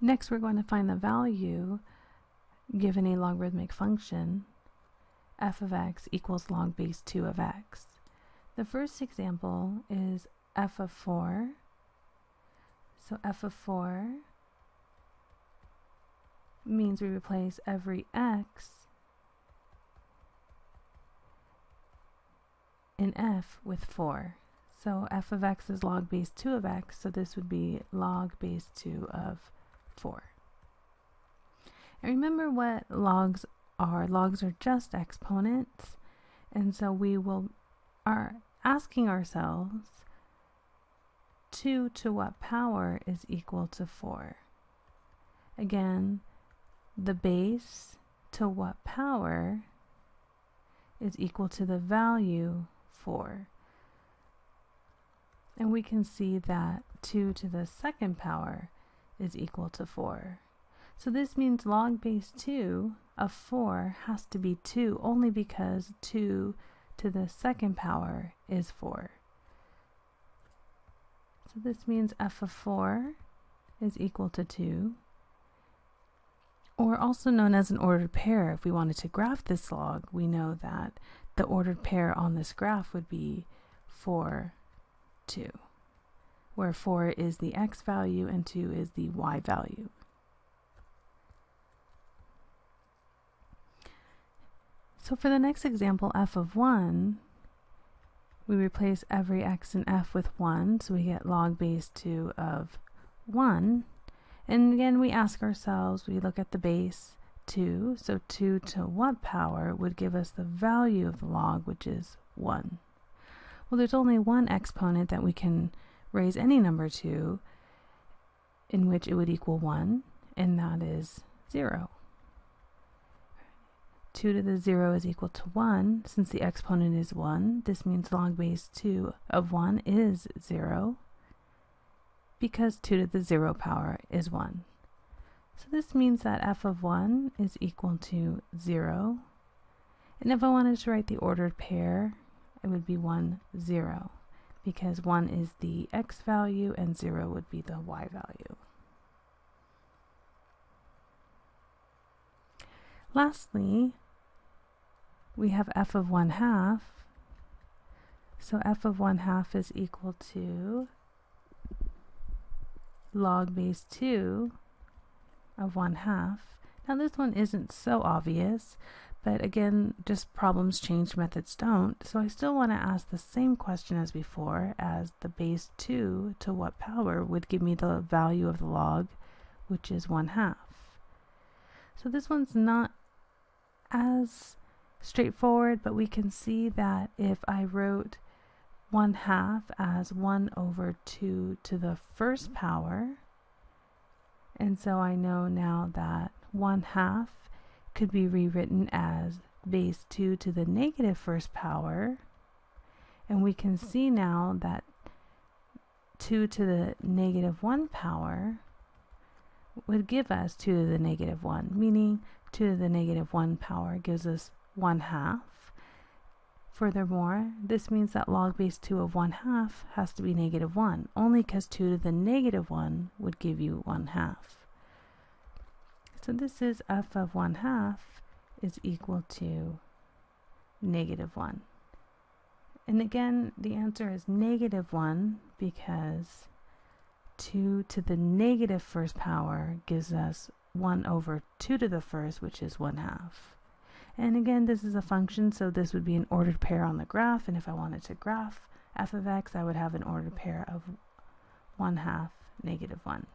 Next, we're going to find the value given a logarithmic function f of x equals log base 2 of x. The first example is f of 4. So f of 4 means we replace every x in f with 4. So f of x is log base 2 of x, so this would be log base 2 of 4. And remember what logs are. Logs are just exponents, and so we will are asking ourselves 2 to what power is equal to 4. Again, the base to what power is equal to the value 4. And we can see that 2 to the second power is equal to 4. So this means log base 2 of 4 has to be 2 only because 2 to the second power is 4. So this means f of 4 is equal to 2 or also known as an ordered pair. If we wanted to graph this log, we know that the ordered pair on this graph would be 4, 2, where 4 is the x value and 2 is the y value. So for the next example, f of 1, we replace every x in f with 1, so we get log base 2 of 1. And again, we ask ourselves, we look at the base, 2. So 2 to what power would give us the value of the log, which is 1. Well, there's only one exponent that we can raise any number to in which it would equal 1, and that is 0. 2 to the 0 is equal to 1. Since the exponent is 1, this means log base 2 of 1 is 0 because 2 to the 0 power is 1. So this means that f of 1 is equal to 0. And if I wanted to write the ordered pair, it would be 1, 0, because 1 is the x value and 0 would be the y value. Lastly, we have f of 1 half. So f of 1 half is equal to log base 2 of 1 half. Now this one isn't so obvious, but again, just problems change, methods don't. So I still want to ask the same question as before, as the base 2 to what power would give me the value of the log, which is 1 half. So this one's not as straightforward, but we can see that if I wrote 1 half as 1 over 2 to the first power, and so I know now that 1 half could be rewritten as base 2 to the negative first power. And we can see now that 2 to the negative 1 power would give us 2 to the negative 1, meaning 2 to the negative 1 power gives us 1 half. Furthermore, this means that log base 2 of 1 half has to be negative 1, only because 2 to the negative 1 would give you 1 half. So this is f of 1 half is equal to negative 1. And again, the answer is negative 1 because 2 to the negative first power gives us 1 over 2 to the first, which is 1 half. And again, this is a function, so this would be an ordered pair on the graph. And if I wanted to graph f of x, I would have an ordered pair of 1 half negative 1.